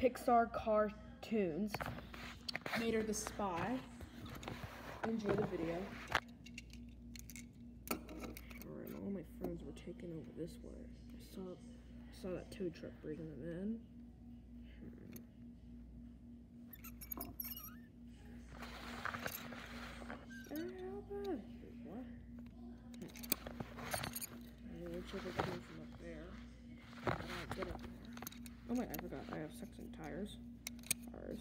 Pixar Cars Toons. Mater the Spy. Enjoy the video. Alright, all my friends were taking over this way. I saw I saw that tow truck bringing them in. Hmm. What? Hmm. Whichever came from up there. How do I get up there? Oh wait, I have section tires. Tires.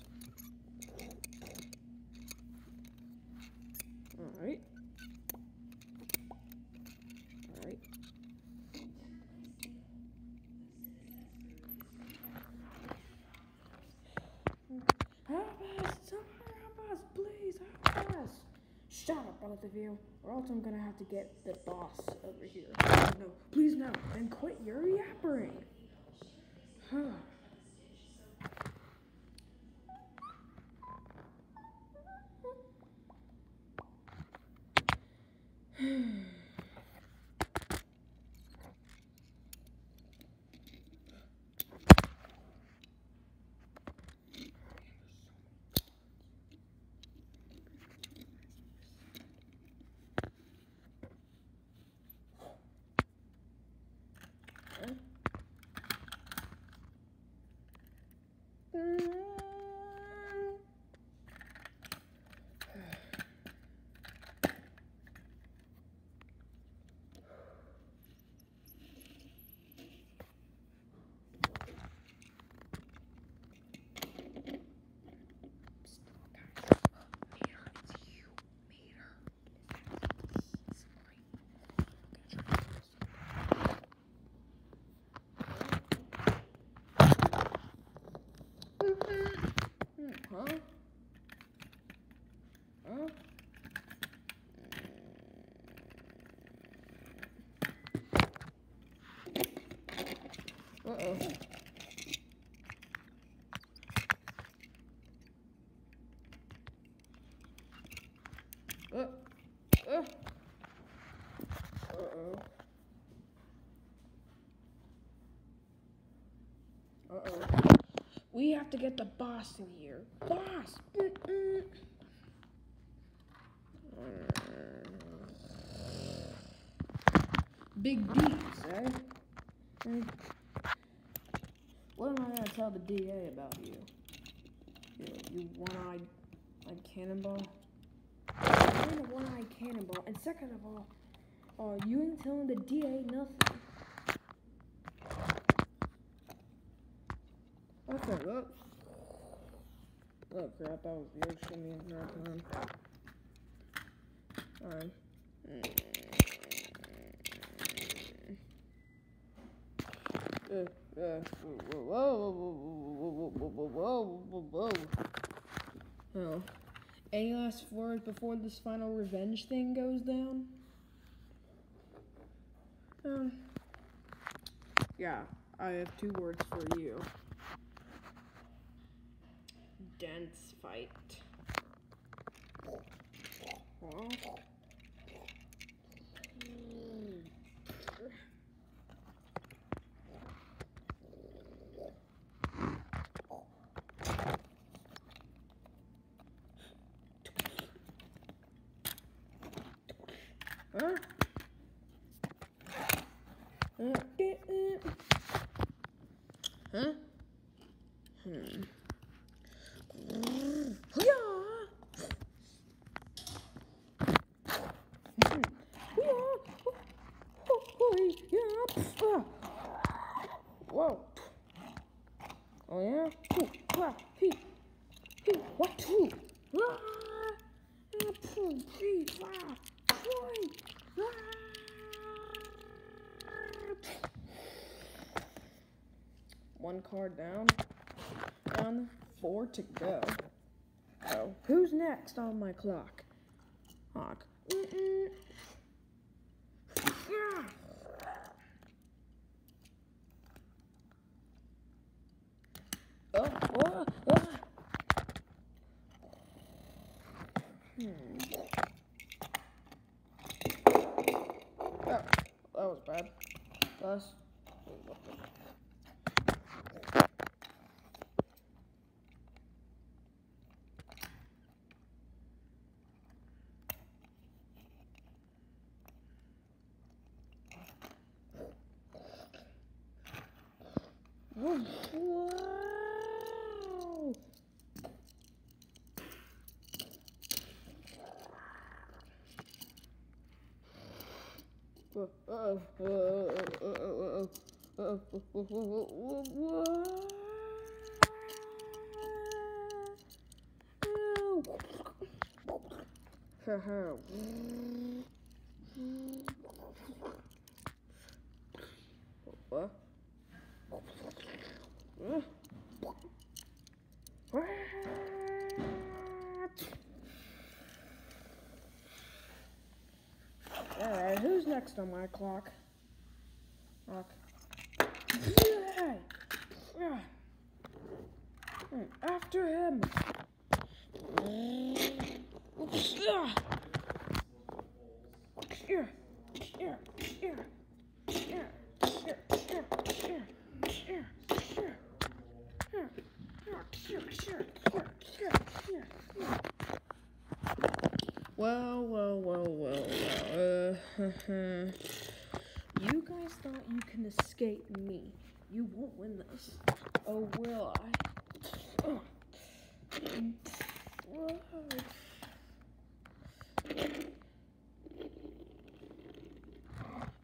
Alright. Alright. Help us! Help us! Please help us! Shut up, both of you, or else I'm gonna have to get the boss over here. No, please no, and quit your yappering. Huh? Huh? Uh-oh. Uh, uh. Uh-oh. Uh-oh. We have to get the boss in here. Boss! Mm-mm. Big D's, eh? Mm. What am I gonna tell the DA about you? You, you one-eyed like cannonball? A one-eyed cannonball. And second of all, uh, you ain't telling the DA nothing. Okay, well. Oh crap, that was the ocean the entire time. Alright. Uh, uh. Oh. Any last words before this final revenge thing goes down? Um. Yeah, I have two words for you dense fight. Huh? Huh? Hmm. Wah, poo, wah, pee, pee, wah, poo, wah, poo, pee, wah, poo, wah. One card down, and four to go. Oh, who's next on my clock? Hawk. Mm -mm. Ah. whoa wow. Uh oh, uh oh, wow. Haha. Next on my clock? Clock. Yeah. After him. Oops. Yeah. Yeah. Yeah. Yeah. Yeah. Yeah. Well, well, well, well, well. Uh, Mm-hmm. you guys thought you can escape me. You won't win this. Oh, will I? Oh.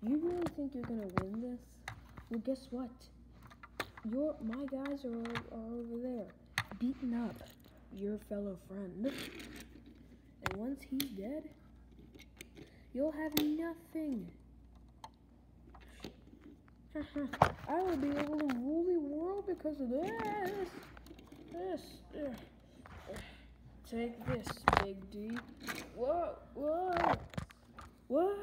You really think you're gonna win this? Well, guess what? Your my guys are, are over there, beating up your fellow friend. And once he's dead, you'll have nothing. I will be able to rule the world because of this. This. Take this, Big D. Whoa, whoa, whoa.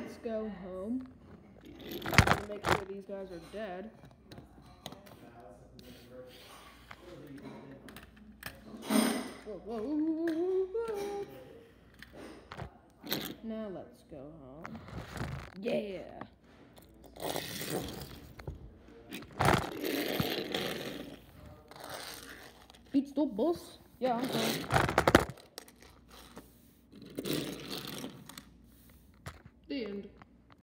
Let's go home. Make sure these guys are dead. Whoa, whoa, whoa. Now let's go home. Yeah. Beats the boss. Yeah, I'm fine.